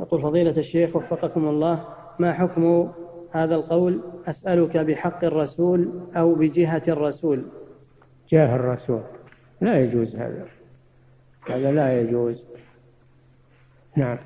يقول فضيلة الشيخ وفقكم الله ما حكم هذا القول؟ أسألك بحق الرسول أو بجهة الرسول. جاه الرسول. لا يجوز هذا. هذا لا يجوز. نعم.